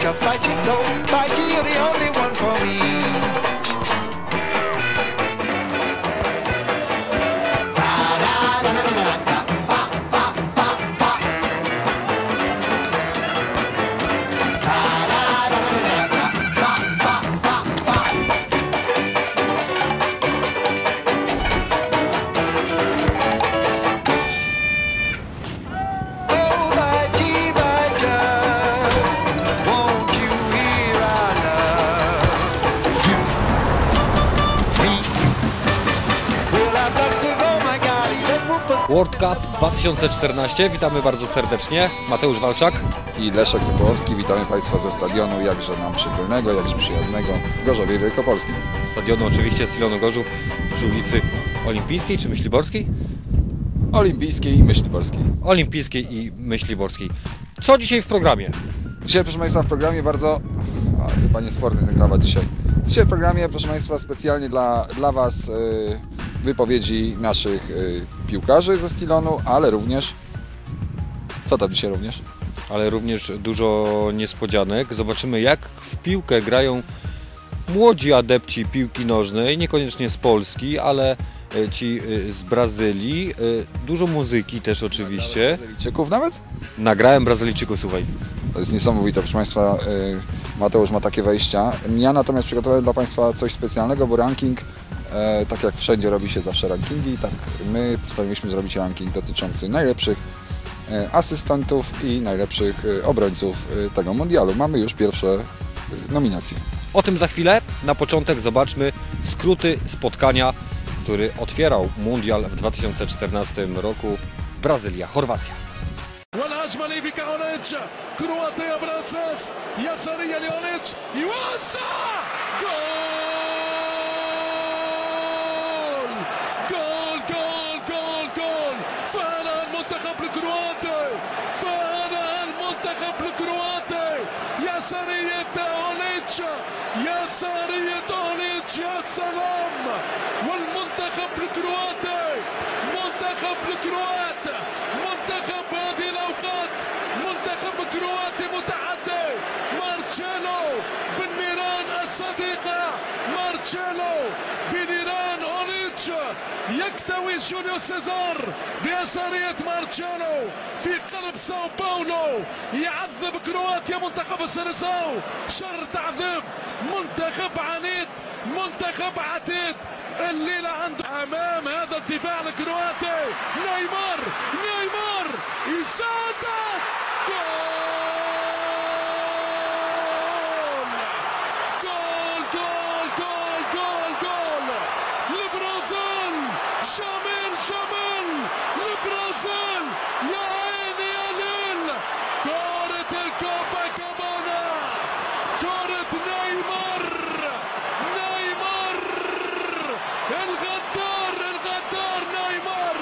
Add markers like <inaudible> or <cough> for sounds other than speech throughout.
by come, by jump, by 2014. Witamy bardzo serdecznie. Mateusz Walczak. i Leszek Sokołowski. Witamy Państwa ze stadionu, jakże nam przychylnego, jakże przyjaznego w Gorzowie Wielkopolskim. Stadionu oczywiście Silonu Gorzów przy ulicy Olimpijskiej czy Myśliborskiej? Olimpijskiej i Myśliborskiej. Olimpijskiej i Myśliborskiej. Co dzisiaj w programie? Dzisiaj, proszę Państwa, w programie bardzo... A, chyba niesporny ten krawat dzisiaj. Dzisiaj w programie, proszę Państwa, specjalnie dla, dla Was y, wypowiedzi naszych y, piłkarzy ze Stilonu, ale również... Co tam dzisiaj również? Ale również dużo niespodzianek. Zobaczymy jak w piłkę grają młodzi adepci piłki nożnej, niekoniecznie z Polski, ale e, ci e, z Brazylii. Dużo muzyki też oczywiście. Brazylijczyków nawet? Nagrałem Brazylijczyków, słuchaj. To jest niesamowite, proszę Państwa. y, Mateusz ma takie wejścia. Ja natomiast przygotowałem dla Państwa coś specjalnego, bo ranking, e, tak jak wszędzie robi się zawsze rankingi, tak my postanowiliśmy zrobić ranking dotyczący najlepszych e, asystentów i najlepszych e, obrońców e, tego mundialu. Mamy już pierwsze e, nominacje. O tym za chwilę. Na początek zobaczmy skróty spotkania, który otwierał mundial w 2014 roku. Brazylia, Chorwacja. والهجمه ليفيكا اونيتش كرواتيا بالاساس يساريه لاونيتش يوسع جول يساريه اونيتش يا سلام والمنتخب الكرواتي منتخب الكروات منتخب هذه الأوقات منتخب كرواتي متعدي. مارتشيلو بالنيران الصديقه مارتشيلو بنيران أونيتش يكتوي جوليو سيزار بيسارية مارتشيلو. في قلب ساو باولو يعذب كرواتيا منتخب السنساو شر تعذيب منتخب عنيد منتخب عتيد. الليلة عنده أمام هذا الدفاع الكرواتي نيمار نيمار يسدد جول جول جول جول جول جول البرازيل شامل شامل البرازيل يا عيني يا ليل كرة الكوبا كابانا كرة نيمار نيمار الغدار الغدار نيمار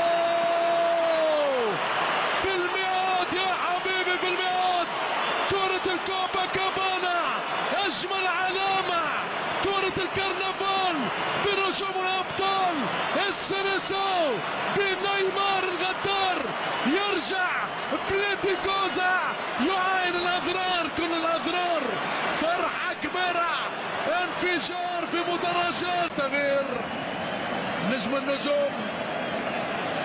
أوه في المئات يا حبيبي في المئات كرة الكوبا كابانا أجمل علامة كرة الكرنفال بنجوم الأبطال. السنساو بنيمار الغدار يرجع بليتي كوزا. يعاين الأضرار كل الأضرار فرحة كبيرة انفجار في مدرجات تغيير نجم النجوم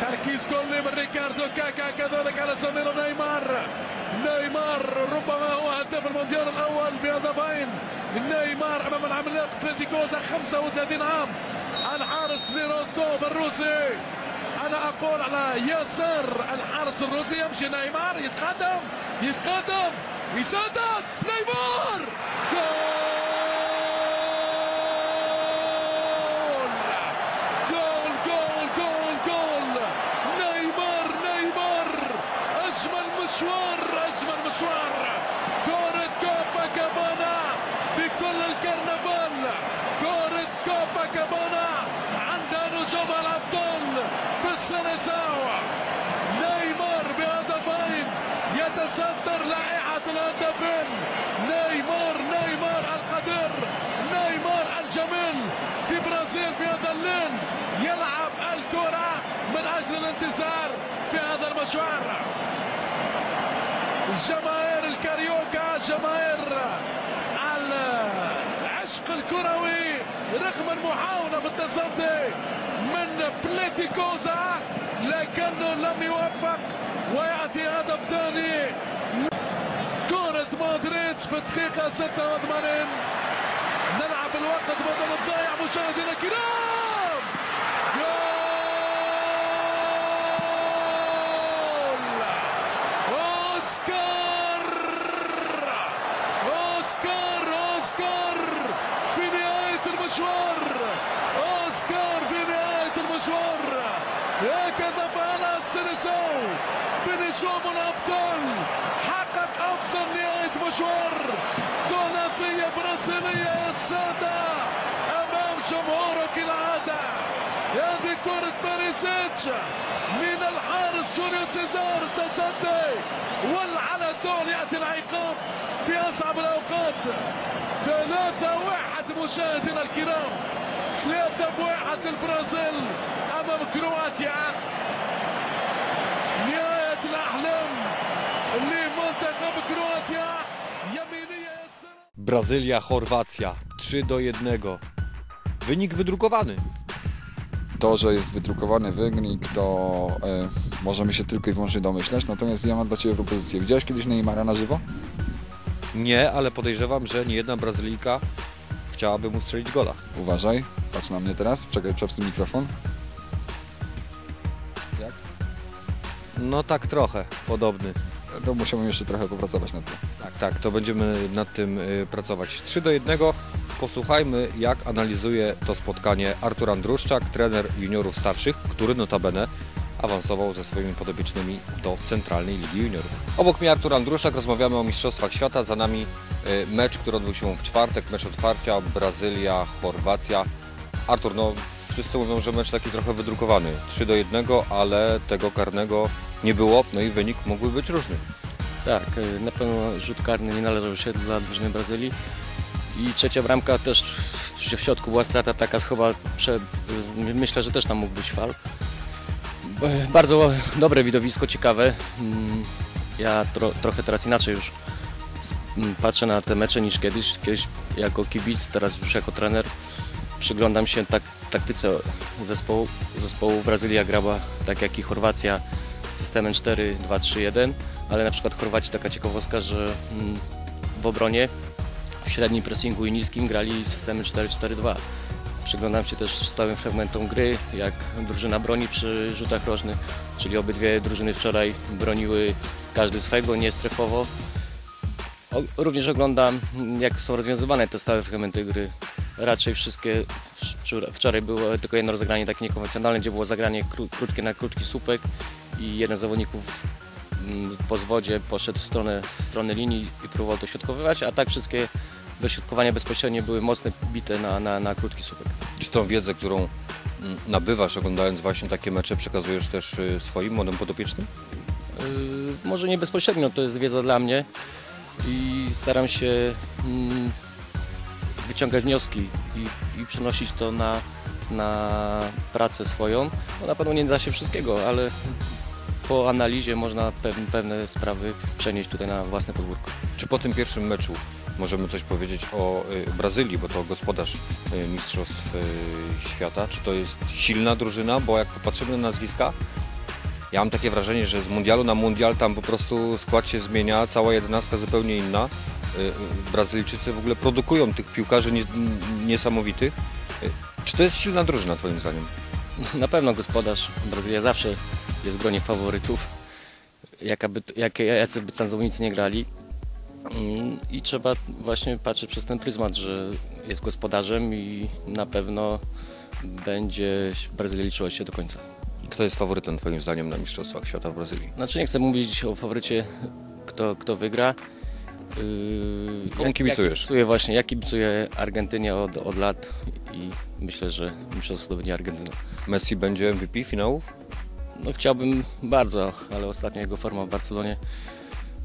تركيز كلي من ريكاردو كاكا كذلك على زميله نيمار. نيمار ربما هو هداف المونديال الأول بهدفين. نيمار أمام العملاق بليتيكوزا 35 عام. الحارس لروستوف الروسي. أنا أقول على يسار الحارس الروسي يمشي. نيمار يتقدم يتقدم يسدد نيمار! مشوار أجمل مشوار. كرة كوبا كابانا بكل الكرنفال. كرة كوبا كابانا عند نجوم الأبطال في السنساو نيمار بهدفين يتصدر لائحة الهدفين. نيمار نيمار القدير نيمار الجميل في برازيل في هذا الليل. يلعب الكرة من أجل الانتصار في هذا المشوار. الكاريوكا جماهير العشق الكروي رغم المحاولة بالتصدي من بليتيكوزا لكنه لم يوفق ويأتي هدف ثاني. كرة مودريتش في الدقيقة 86 نلعب الوقت بدل الضايع مشاهدينا الكرام! سيزار تصدي والعلى الدول يأتي العقاب في أصعب الأوقات ثلاثة واحد مشاهدينا الكرام ثلاثة واحد للبرازيل أمام كرواتيا نهاية الأحلام لمنتخب كرواتيا يمينية يا السلام Brazylia, Chorwacja 3 do 1. Wynik wydrukowany. To, że jest wydrukowany wynik, to e, możemy się tylko i wyłącznie domyślać. Natomiast ja mam dla Ciebie propozycję. Widziałeś kiedyś Neymara na żywo? Nie, ale podejrzewam, że nie jedna Brazylijka chciałaby mu strzelić gola. Uważaj, patrz na mnie teraz. Czekaj, przewsy mikrofon. Jak? No tak trochę, podobny. No, musiałbym jeszcze trochę popracować nad tym. Tak, tak, to będziemy nad tym y, pracować. 3 do 1. Posłuchajmy, jak analizuje to spotkanie Artur Andruszczak, trener juniorów starszych, który notabene awansował ze swoimi podobiecznymi do Centralnej Ligi Juniorów. Obok mnie Artur Andruszczak, rozmawiamy o Mistrzostwach Świata. Za nami y, mecz, który odbył się w czwartek, mecz otwarcia, Brazylia, Chorwacja. Artur, no wszyscy mówią, że mecz taki trochę wydrukowany. 3 do 1, ale tego karnego nie było, no i wynik mógłby być różny. Tak, y, na pewno rzut karny nie należał się dla drużyny Brazylii. I trzecia bramka też w środku była strata taka schowa, myślę, że też tam mógł być fal. Bardzo dobre widowisko, ciekawe. Mm, Ja tro, trochę teraz inaczej już mm, patrzę na te mecze niż kiedyś. Kiedyś jako kibic, teraz już jako trener przyglądam się tak, taktyce zespołu. Zespołu Brazylia grała tak jak i Chorwacja systemem 4-2-3-1, ale na przykład Chorwaci taka ciekawostka, że mm, w obronie w średnim pressingu i niskim grali systemy 4-4-2. Przyglądam się też stałym fragmentom gry, jak drużyna broni przy rzutach rożnych, czyli obydwie drużyny wczoraj broniły każdy swego, nie strefowo. Również oglądam, jak są rozwiązywane te stałe fragmenty gry. Raczej wszystkie, wczor- wczoraj było tylko jedno rozegranie takie niekonwencjonalne, gdzie było zagranie kró- krótkie na krótki słupek i jeden z zawodników mm, po zwodzie poszedł w stronę, w stronę linii i próbował dośrodkowywać, a tak wszystkie dośrodkowania bezpośrednie były mocne, bite na, na, na krótki słupek. Czy tą wiedzę, którą mm, nabywasz oglądając właśnie takie mecze, przekazujesz też y, swoim młodym podopiecznym? Yy, może nie bezpośrednio, to jest wiedza dla mnie i staram się mm, wyciągać wnioski i, i przenosić to na, na pracę swoją. No na pewno nie da się wszystkiego, ale po analizie można pew- pewne sprawy przenieść tutaj na własne podwórko. Czy po tym pierwszym meczu możemy coś powiedzieć o y, Brazylii, bo to gospodarz y, Mistrzostw y, Świata? Czy to jest silna drużyna? Bo jak popatrzymy na nazwiska, ja mam takie wrażenie, że z mundialu na mundial tam po prostu skład się zmienia, cała jedenastka zupełnie inna. Brazylijczycy w ogóle produkują tych piłkarzy nie, niesamowitych. Czy to jest silna drużyna Twoim zdaniem? Na pewno gospodarz Brazylia zawsze jest w gronie faworytów, jaka by, jakie, jacy by zawodnicy nie grali. Mm, I trzeba właśnie patrzeć przez ten pryzmat, że jest gospodarzem i na pewno będzie Brazylia liczyła się do końca. Kto jest faworytem Twoim zdaniem na Mistrzostwach Świata w Brazylii? Znaczy nie chcę mówić o faworycie, kto, kto wygra. Yy, Komu kibicujesz? Ja kibicuję właśnie, ja kibicuję Argentynie od, od lat i myślę, że mistrzostwo zdobędzie Argentyna. Messi będzie MVP finałów? No chciałbym bardzo, ale ostatnio jego forma w Barcelonie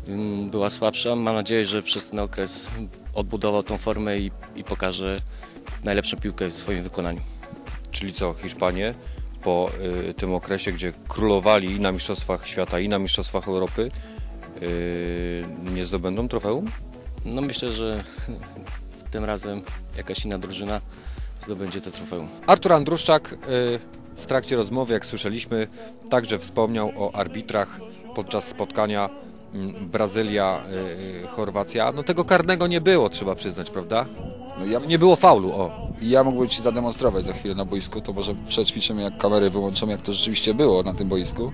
ym, była słabsza. Mam nadzieję, że przez ten okres odbudował tą formę i, i pokaże najlepszą piłkę w swoim wykonaniu. Czyli co, Hiszpanie po y, tym okresie, gdzie królowali i na Mistrzostwach Świata, i na Mistrzostwach Europy, y, nie zdobędą trofeum? No myślę, że <laughs> tym razem jakaś inna drużyna zdobędzie to trofeum. Artur Andruszczak y, w trakcie rozmowy, jak słyszeliśmy, także wspomniał o arbitrach podczas spotkania mm, Brazylia-Chorwacja. No tego karnego nie było, trzeba przyznać, prawda? No ja, Nie było faulu, o. ja mógłbym Ci zademonstrować za chwilę na boisku, to może przećwiczymy, jak kamery wyłączymy, jak to rzeczywiście było na tym boisku.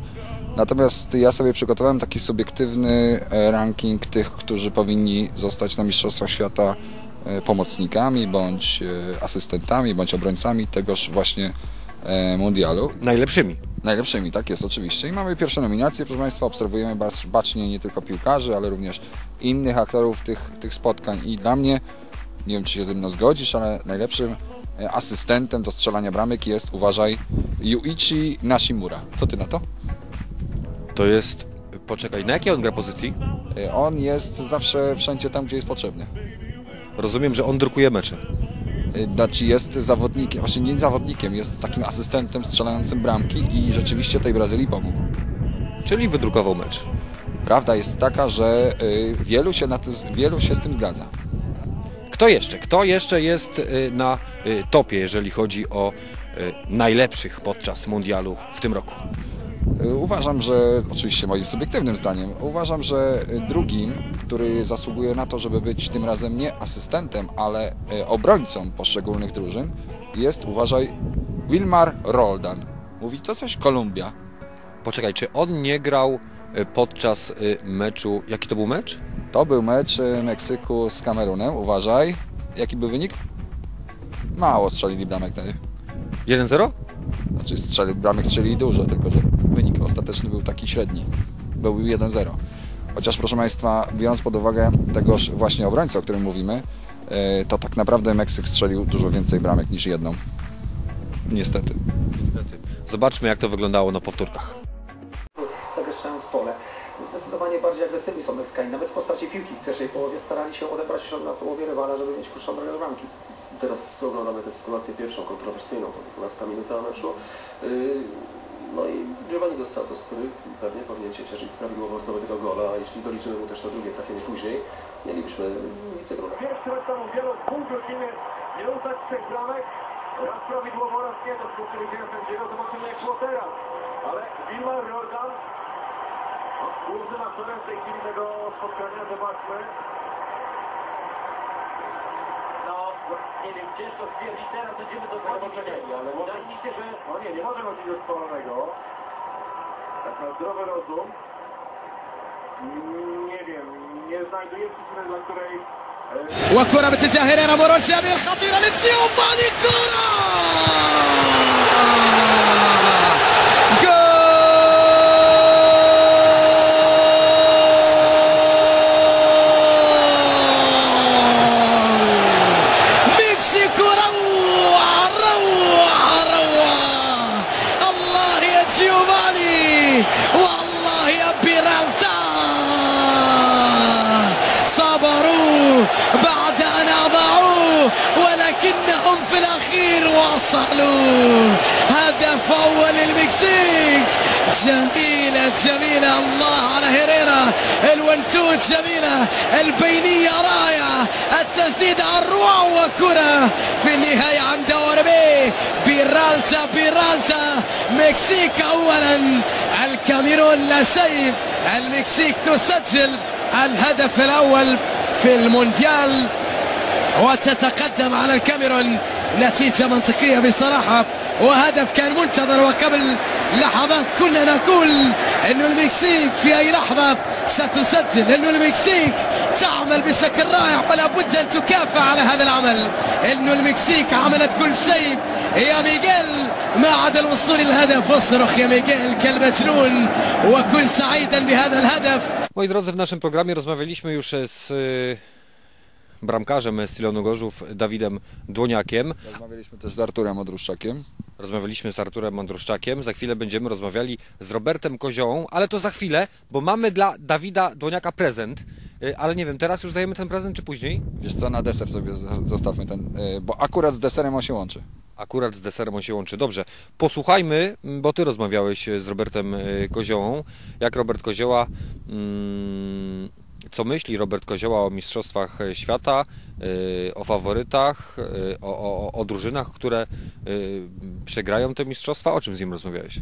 Natomiast ja sobie przygotowałem taki subiektywny e, ranking tych, którzy powinni zostać na Mistrzostwach Świata e, pomocnikami, bądź e, asystentami, bądź obrońcami tegoż właśnie mundialu. Najlepszymi. Najlepszymi, tak jest oczywiście. I mamy pierwsze nominacje, proszę Państwa, obserwujemy bacznie nie tylko piłkarzy, ale również innych aktorów tych, tych spotkań i dla mnie, nie wiem czy się ze mną zgodzisz, ale najlepszym e, asystentem do strzelania bramek jest, uważaj, Yuichi Nashimura. Co Ty na to? To jest... Poczekaj, na jakiej on gra pozycji? E, On jest zawsze wszędzie tam, gdzie jest potrzebny. Rozumiem, że on drukuje mecze. Znaczy jest zawodnikiem, właśnie nie zawodnikiem, jest takim asystentem strzelającym bramki i rzeczywiście tej Brazylii pomógł. Czyli wydrukował mecz. Prawda jest taka, że e, wielu się, na to, wielu się z tym zgadza. Kto jeszcze? Kto jeszcze jest y, na y, topie, jeżeli chodzi o y, najlepszych podczas mundialu w tym roku? Y, Uważam, że, oczywiście moim subiektywnym zdaniem, uważam, że y, drugim, który zasługuje na to, żeby być tym razem nie asystentem, ale y, obrońcą poszczególnych drużyn, jest, uważaj, Wilmar Roldan. Mówi to coś? Kolumbia. Poczekaj, czy on nie grał podczas meczu... Jaki to był mecz? To był mecz Meksyku z Kamerunem, uważaj. Jaki był wynik? Mało strzelili bramek wtedy. 1-0? Znaczy strzeli, bramek strzelili dużo, tylko że ostateczny był taki średni. Był 1-0. Chociaż proszę Państwa, biorąc pod uwagę tegoż właśnie obrońcę, o którym mówimy, e, to tak naprawdę Meksyk strzelił dużo więcej bramek niż jedną. Niestety. Niestety. Zobaczmy, jak to wyglądało na powtórkach. zagęszczając pole. Zdecydowanie bardziej agresywni są Meksykanie. Nawet w postaci piłki w pierwszej połowie starali się odebrać środek na połowie rywala, żeby mieć krótszą drogę do bramki. Teraz oglądamy tę sytuację pierwszą, kontrowersyjną, to 12 minuta meczu. Yy, No i Giovanni Dos Santos, który pewnie powinien się cieszyć z prawidłowo zdobytego gola, a jeśli doliczymy mu też to drugie trafienie później, mielibyśmy wicegród. Pierwszy raz tam wielu pół godziny nie uznać trzech bramek. Raz prawidłowo, raz nie. To punktu widzenia sędziego zobaczymy jak było teraz. Ale Wilmar Jordan głównym aktorem w tej chwili tego spotkania. Zobaczmy. No, nie wiem, ciężko stwierdzić teraz, będziemy dokładnie poczekaj, ale może- Wydaje mi się, że No nie, nie może chodzić o spalonego. Tak na zdrowy rozum. Nie wiem, nie znajduję przyczyny, dla której e, وكرة باتجاه هيريرا مرور جميل خطيرة لتشيوفاني كرة جيوفاني والله يا بيرالتا الأخير وصلوا. هدف أول للمكسيك جميلة جميلة. الله على هيريرا الونتو جميلة. البينية رائعة التسديد الروع وكرة في النهاية عند أوربي بيرالتا بيرالتا. مكسيك أولا. الكاميرون لا شيء. المكسيك تسجل الهدف الأول في المونديال. وتتقدم على الكاميرون. نتيجة منطقية بصراحة وهدف كان منتظر وقبل لحظات كنا نقول إنه المكسيك في أي لحظة ستسجل إنه المكسيك تعمل بشكل رائع ولا بد أن تكافئ على هذا العمل. إنه المكسيك عملت كل شيء. يا ميغيل ما عدا الوصول للهدف اصرخ يا ميغيل كالمجنون وكن سعيدا بهذا الهدف. Moi drodzy, w naszym programie rozmawialiśmy już z bramkarzem Stylonu Gorzów, Dawidem Dłoniakiem. Rozmawialiśmy też z Arturem Odruszczakiem. Rozmawialiśmy z Arturem Andruszczakiem. Za chwilę będziemy rozmawiali z Robertem Koziołą, ale to za chwilę, bo mamy dla Dawida Dłoniaka prezent. Y, Ale nie wiem, teraz już dajemy ten prezent, czy później? Wiesz co, na deser sobie zostawmy ten, e, bo akurat z deserem on się łączy. Akurat z deserem on się łączy. Dobrze, posłuchajmy, m, bo ty rozmawiałeś e, z Robertem Koziołą. Jak Robert Kozioła, mm, co myśli Robert Kozioła o Mistrzostwach e, Świata, e, o faworytach, e, o, o, o drużynach, które przegrają te mistrzostwa? O czym z nim rozmawiałeś?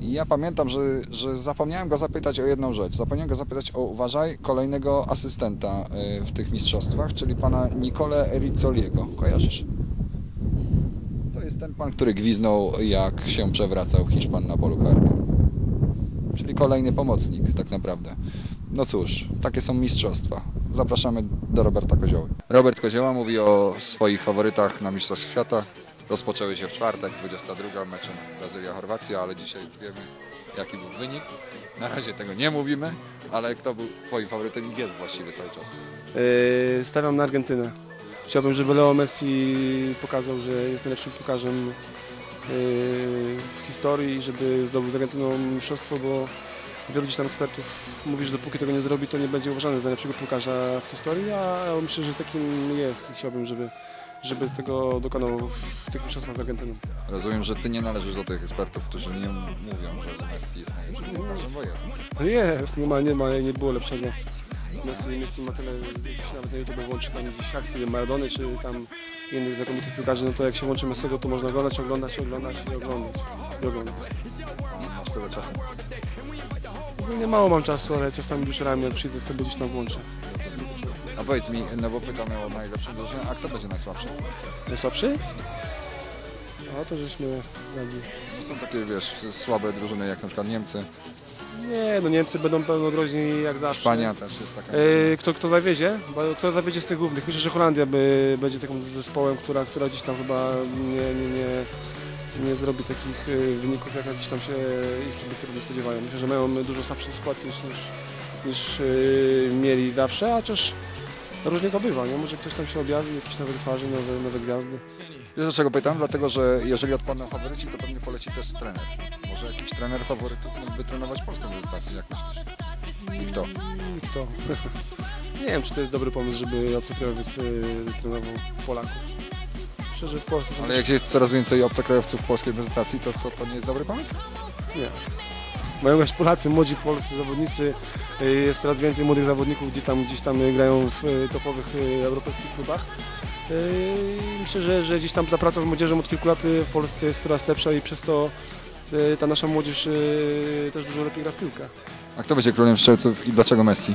Ja pamiętam, że, że zapomniałem go zapytać o jedną rzecz. Zapomniałem go zapytać o, uważaj, kolejnego asystenta w tych mistrzostwach, czyli pana Nicole Rizzoliego. Kojarzysz? To jest ten pan, który gwiznął, jak się przewracał Hiszpan na polu karnym. Czyli kolejny pomocnik, tak naprawdę. No cóż, takie są mistrzostwa. Zapraszamy do Roberta Kozioły. Robert Kozioła mówi o swoich faworytach na Mistrzostw Świata. Rozpoczęły się w czwartek, 22 meczem Brazylia-Chorwacja, ale dzisiaj wiemy jaki był wynik. Na razie tego nie mówimy, ale kto był twoim faworytem i jest właściwie cały czas? Yy, Stawiam na Argentynę. Chciałbym, żeby Leo Messi pokazał, że jest najlepszym piłkarzem yy, w historii, żeby zdobył z Argentyną mistrzostwo, bo wielu gdzieś tam ekspertów mówi, że dopóki tego nie zrobi, to nie będzie uważany za najlepszego piłkarza w historii, a myślę, że takim jest i chciałbym, żeby, żeby tego dokonał w tych mistrzostwach z Argentyną. Rozumiem, że ty nie należysz do tych ekspertów, którzy nie mówią, że Messi jest najlepszym piłkarzem, bo jest. No jest, nie ma, nie ma, nie było lepszego. Messi, Messi ma tyle, się nawet na YouTube włączy tam gdzieś akcje Maradony, czy tam innych znakomitych piłkarzy, no to jak się łączy Messiego, to można oglądać, oglądać, oglądać i oglądać. I oglądać. Masz tyle czasu. Nie mało mam czasu, ale czasami wieczorami jak przyjdę sobie gdzieś tam włączę. A powiedz mi, no bo pytam o najlepszą drużynę, a kto będzie najsłabszy? Najsłabszy? No to żeśmy zabili. No są takie, wiesz, słabe drużyny jak na przykład Niemcy, Nie, no Niemcy będą pełno groźni jak zawsze. Hiszpania też jest taka. E, kto, kto zawiezie? Bo kto zawiedzie z tych głównych? Myślę, że Holandia by, będzie takim zespołem, która, która gdzieś tam chyba nie, nie, nie, nie zrobi takich e, wyników, jak gdzieś tam się ich kibice pewnie spodziewają. Myślę, że mają dużo słabszy skład niż, niż, niż e, mieli zawsze, a chociaż różnie to bywa, nie? Może ktoś tam się objawi, jakieś nowe twarze, nowe, nowe gwiazdy. Wiesz dlaczego pytam? Dlatego, że jeżeli odpadną faworyci, to pewnie poleci też trener. Może jakiś trener faworytów mógłby trenować polską reprezentację, jak myślisz? I kto? I kto? <laughs> nie wiem, czy to jest dobry pomysł, żeby obcokrajowiec e, trenował Polaków. Myślę, że w Polsce są Ale jak jest coraz więcej obcokrajowców w polskiej reprezentacji, to, to, to nie jest dobry pomysł? Nie. Mają grać Polacy, młodzi polscy zawodnicy. Y, Jest coraz więcej młodych zawodników, gdzie tam, gdzieś tam grają w y, topowych y, europejskich klubach. Y, Myślę, że, że gdzieś tam ta praca z młodzieżą od kilku lat y, w Polsce jest coraz lepsza i przez to y, ta nasza młodzież y, też dużo lepiej gra w piłkę. A kto będzie królem strzelców i dlaczego Messi?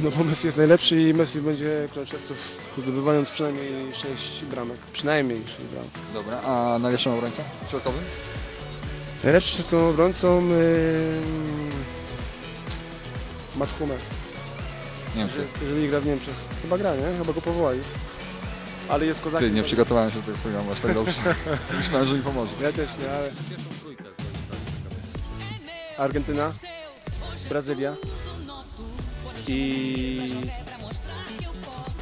No bo Messi jest najlepszy i Messi będzie strzelców, zdobywając przynajmniej 6 bramek. Przynajmniej 6 bramek. Dobra, a najlepszym obrońcą środkowym? Najlepszym środkowym obrońcą yy, Matt Hummels. Niemcy. Jeżeli gra w Niemczech. Chyba gra, nie? Chyba go powołali. Ale jest kozakiem. Ty, nie przygotowałem się do tego programu aż tak dobrze. <laughs> Myślałem, że mi pomoże. Ja też nie, ale... Argentyna, Brazylia i...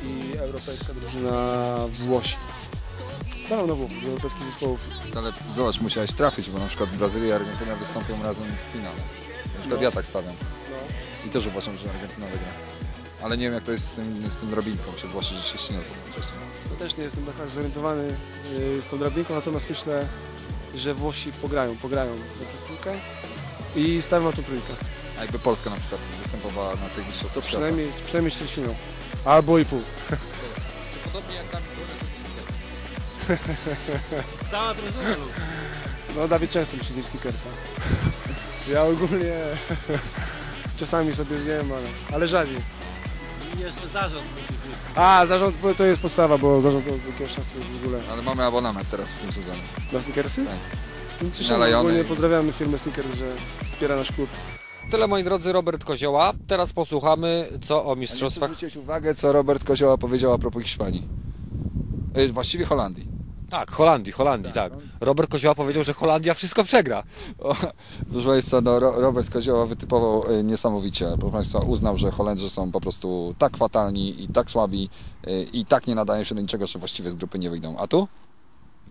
i europejska drużyna Włosi. Stawiam na Włoch, z europejskich zespołów. Ale zobacz, musiałeś trafić, bo na przykład Brazylia i Argentyna wystąpią razem w finale. Na przykład No. ja tak stawiam. No. I też uważam, że Argentyna wygra. Ale nie wiem jak to jest z tym, z tym drobinką, czy Włosi że się ściną wcześniej. Ja też nie jestem tak zorientowany y, z tą drabinką, natomiast myślę, że Włosi pograją, pograją w piłkę i stawiam na tą trójkę. A jakby Polska na przykład występowała na tych mistrzostwach świata. Przynajmniej, przynajmniej ćwierćfinał. Albo i pół. Cała drużyna lub. No Dawid często musi zjeść stickersa. Ja ogólnie <laughs> czasami sobie zjem, ale, ale rzadziej. I jeszcze zarząd musi być. A, zarząd to jest podstawa, bo zarząd od jakiegoś czasu jest w ogóle Ale mamy abonament teraz w tym sezonie. na stickersy. Tak. No, Cieszymy, Nalejony. ogólnie pozdrawiamy firmę Snickers, że wspiera nasz klub. Tyle moi drodzy, Robert Kozioła. Teraz posłuchamy, co o mistrzostwach. zwróciłeś uwagę, co Robert Kozioła powiedział a propos Hiszpanii. Y, właściwie Holandii. Tak, Holandii, Holandii, tak. Robert Kozioła powiedział, że Holandia wszystko przegra. O, proszę Państwa, no, Ro- Robert Kozioła wytypował y, niesamowicie. Proszę Państwa, uznał, że Holendrzy są po prostu tak fatalni i tak słabi y, i tak nie nadają się do niczego, że właściwie z grupy nie wyjdą. A tu?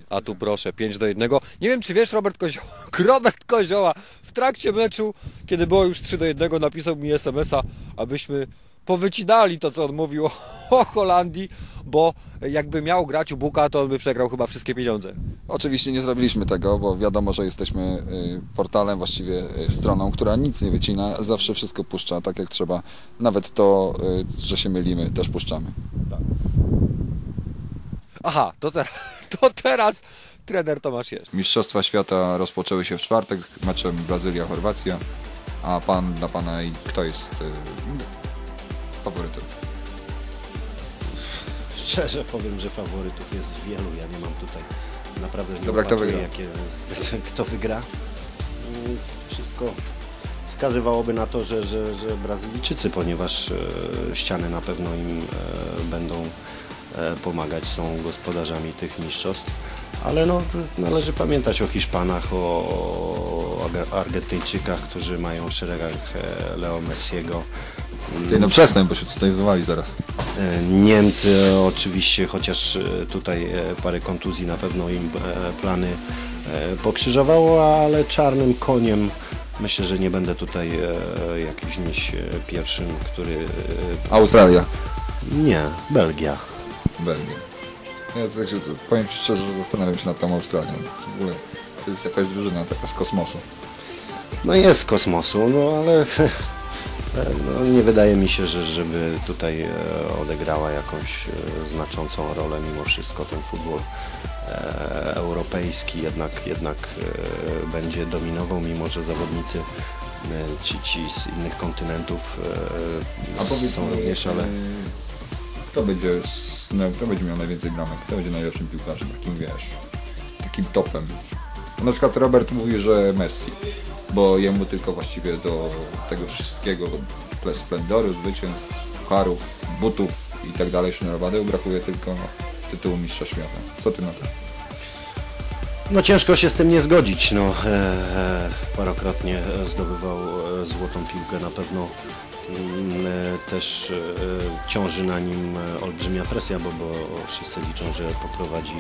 A tu proszę, 5 do 1. Nie wiem, czy wiesz, Robert Kozioła, <laughs> Robert Kozioła w trakcie meczu, kiedy było już 3 do 1, napisał mi SMS-a, abyśmy powycinali to, co on mówił o, <laughs> o Holandii, bo jakby miał grać u Buka, to on by przegrał chyba wszystkie pieniądze. Oczywiście nie zrobiliśmy tego, bo wiadomo, że jesteśmy y, portalem, właściwie y, stroną, która nic nie wycina, zawsze wszystko puszcza tak jak trzeba. Nawet to, y, że się mylimy, też puszczamy. Aha, to, teraz, <laughs> to teraz trener Tomasz Jerz. Mistrzostwa Świata rozpoczęły się w czwartek meczem Brazylia-Chorwacja, a pan dla pana i kto jest y, faworytem? Szczerze powiem, że faworytów jest wielu. Ja nie mam tutaj naprawdę nie Dobra, kto wygra? Jakie, <laughs> kto wygra? Mm, Wszystko wskazywałoby na to, że, że, że Brazylijczycy, ponieważ e, ściany na pewno im e, będą pomagać, są gospodarzami tych mistrzostw. Ale no, należy pamiętać o Hiszpanach, o Ar- Argentyńczykach, którzy mają w szeregach e, Leo Messiego. Ty no przestań, bo się tutaj zwali zaraz. E, Niemcy oczywiście, chociaż e, tutaj e, parę kontuzji na pewno im e, plany e, pokrzyżowało, ale czarnym koniem myślę, że nie będę tutaj e, jakimś e, pierwszym, który... e, Australia. Nie, Belgia. Belgia. Ja tak się, powiem szczerze, że zastanawiam się nad tą Australią. W ogóle to jest jakaś drużyna taka z kosmosu. No jest z kosmosu, no ale <laughs> e, no, nie wydaje mi się, że żeby tutaj e, odegrała jakąś e, znaczącą rolę mimo wszystko ten futbol europejski jednak, jednak będzie dominował, mimo że zawodnicy ci, ci z innych kontynentów są mi, również, ale kto będzie, no, kto będzie miał najwięcej bramek? Kto będzie najlepszym piłkarzem? Takim wiesz, takim topem. Na przykład Robert mówi, że Messi, bo jemu tylko właściwie do tego wszystkiego, tle splendoru, zwycięstw, pucharów, butów i tak dalej sznurowadeł brakuje tylko tytułu mistrza świata. Co ty na to? No ciężko się z tym nie zgodzić. No, e, e, parokrotnie zdobywał e, złotą piłkę. Na pewno też e, ciąży na nim e, olbrzymia presja, bo, bo wszyscy liczą, że poprowadzi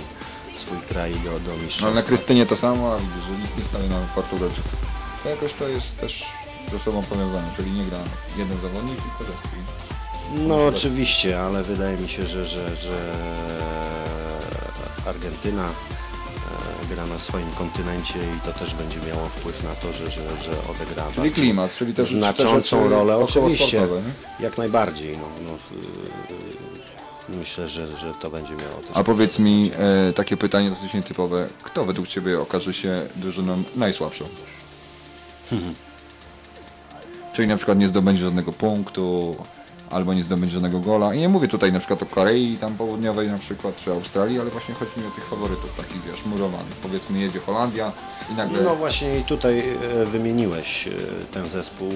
swój kraj do, do No, ale mistrzostwa. na Krystynie to samo, a widzisz, że nikt nie stawia na Portugalczyków. To jakoś to jest też ze sobą powiązane, czyli nie gra jeden zawodnik, tylko zespół. No oczywiście, ale wydaje mi się, że, że, że Argentyna e, gra na swoim kontynencie i to też będzie miało wpływ na to, że, że, że odegra Czyli klimat, czyli też te znaczącą rzeczy rolę. Oczywiście, jak najbardziej. No, no, yy, myślę, że, że to będzie miało też A powiedz mi e, takie pytanie dosyć nietypowe. Kto według Ciebie okaże się drużyną najsłabszą? Czyli na przykład nie zdobędzie żadnego punktu, albo nie zdobędzie żadnego gola. I nie mówię tutaj na przykład o Korei tam południowej na przykład, czy Australii, ale właśnie chodzi mi o tych faworytów takich, wiesz, murowanych. Powiedzmy jedzie Holandia i nagle... No właśnie i tutaj e, wymieniłeś e, ten zespół.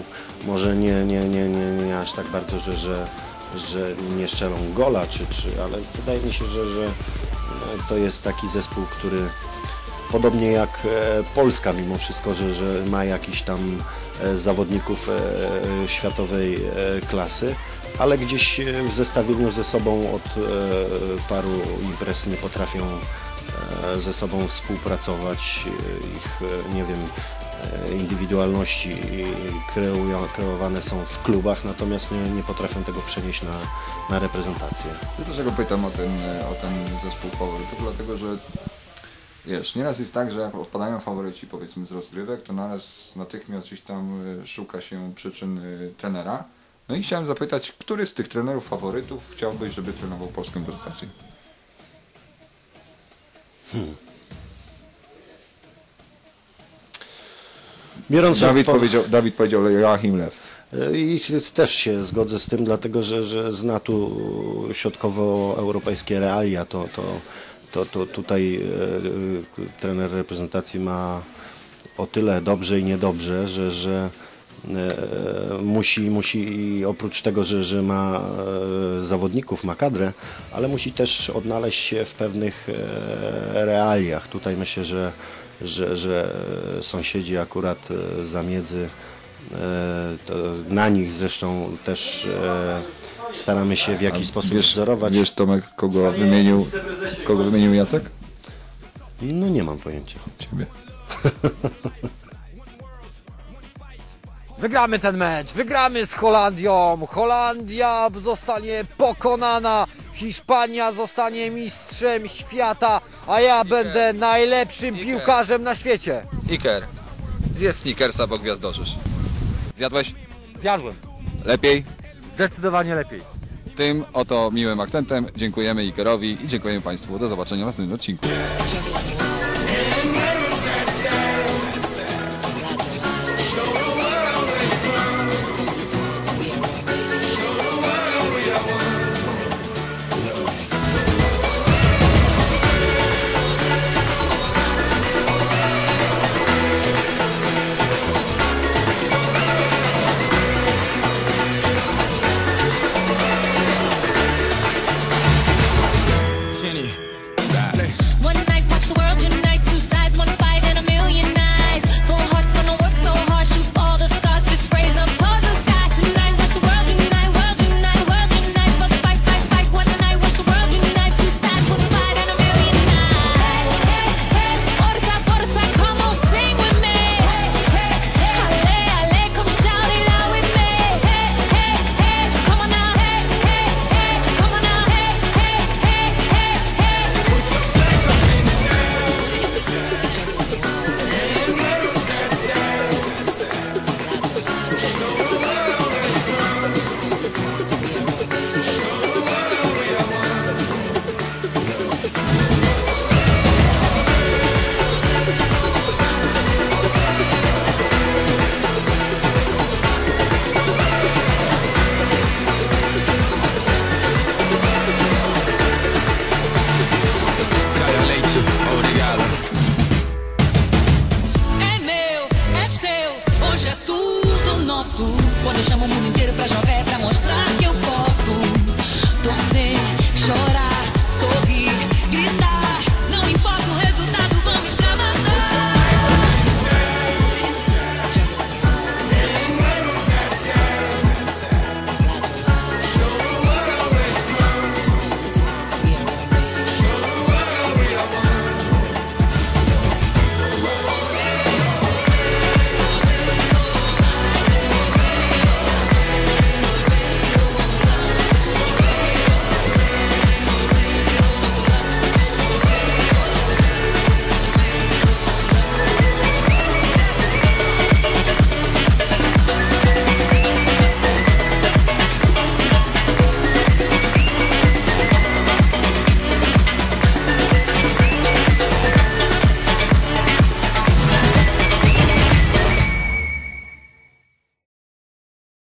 Może nie, nie, nie, nie, nie aż tak bardzo, że, że, że nie szczelą gola, czy, czy, ale wydaje mi się, że, że e, to jest taki zespół, który podobnie jak Polska mimo wszystko, że, że ma jakiś tam zawodników światowej klasy, ale gdzieś e, w zestawieniu ze sobą od e, paru imprez nie potrafią e, ze sobą współpracować, ich, nie wiem, indywidualności kreują, kreowane są w klubach, natomiast nie, nie potrafią tego przenieść na, na reprezentację. Dlaczego pytam o ten, o ten zespół faworytów? Dlatego, że wiesz, nieraz jest tak, że jak odpadają faworyci powiedzmy z rozgrywek, to naraz natychmiast gdzieś tam szuka się przyczyn trenera. No i chciałem zapytać, który z tych trenerów faworytów chciałbyś, żeby trenował polską reprezentację? Biorąc Dawid, pod- powiedział, Dawid powiedział Joachim Lew. I też się zgodzę z tym, dlatego że, że zna tu środkowoeuropejskie realia. To, to, to, to tutaj e, e, trener reprezentacji ma o tyle dobrze i niedobrze, że, że e, musi, musi i oprócz tego, że, że ma e, zawodników, ma kadrę, ale musi też odnaleźć się w pewnych e, realiach. Tutaj myślę, że, że, że sąsiedzi akurat e, zamiedzy E, na nich zresztą też e, staramy się w jakiś sposób wiesz, wzorować. Wiesz Tomek, kogo wymienił, kogo wymienił Jacek? No nie mam pojęcia. Ciebie. <laughs> Wygramy ten mecz, wygramy z Holandią. Holandia zostanie pokonana, Hiszpania zostanie mistrzem świata, a ja Iker. będę najlepszym Iker. piłkarzem na świecie. Iker, zjedz Snickersa, bo gwiazdorzysz. Zjadłeś? Zjadłem. Lepiej? Zdecydowanie lepiej. Tym oto miłym akcentem dziękujemy Ikerowi i dziękujemy Państwu. Do zobaczenia w następnym odcinku.